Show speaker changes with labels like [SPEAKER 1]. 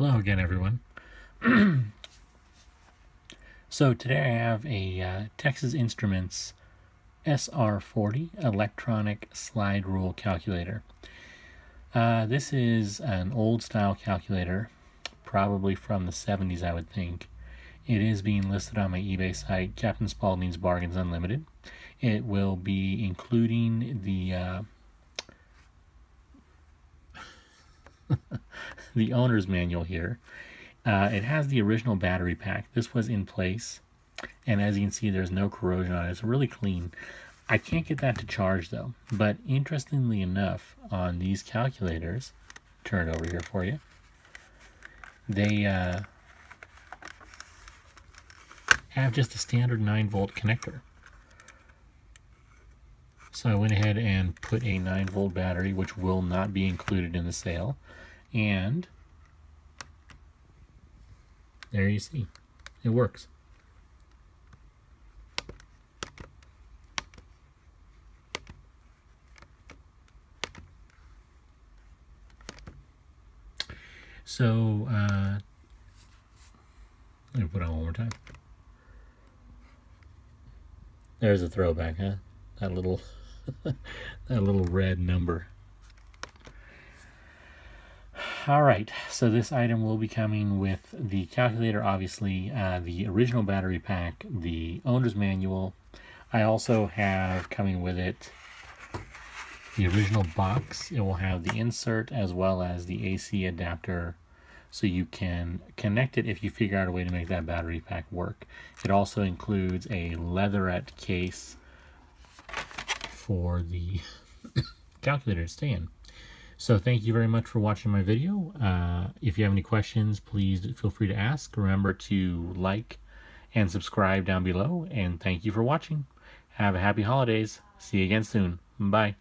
[SPEAKER 1] Hello again, everyone. so today I have a uh, Texas Instruments SR40 electronic slide rule calculator. Uh, this is an old style calculator, probably from the 70s, I would think. It is being listed on my eBay site, Captain Spaulding's Bargains Unlimited. It will be including the uh, the owner's manual here. Uh, it has the original battery pack. This was in place, and as you can see, there's no corrosion on it. It's really clean. I can't get that to charge though, but interestingly enough, on these calculators, turn it over here for you, they uh, have just a standard 9 volt connector. So I went ahead and put a 9 volt battery, which will not be included in the sale, and there you see, it works. So, uh, let me put on one more time. There's a throwback, huh? That little, that little red number. All right, so this item will be coming with the calculator, obviously, uh, the original battery pack, the owner's manual. I also have coming with it the original box. It will have the insert as well as the AC adapter so you can connect it if you figure out a way to make that battery pack work. It also includes a leatherette case for the calculator to stay in. So thank you very much for watching my video. Uh, if you have any questions, please feel free to ask. Remember to like and subscribe down below. And thank you for watching. Have a happy holidays. See you again soon. Bye.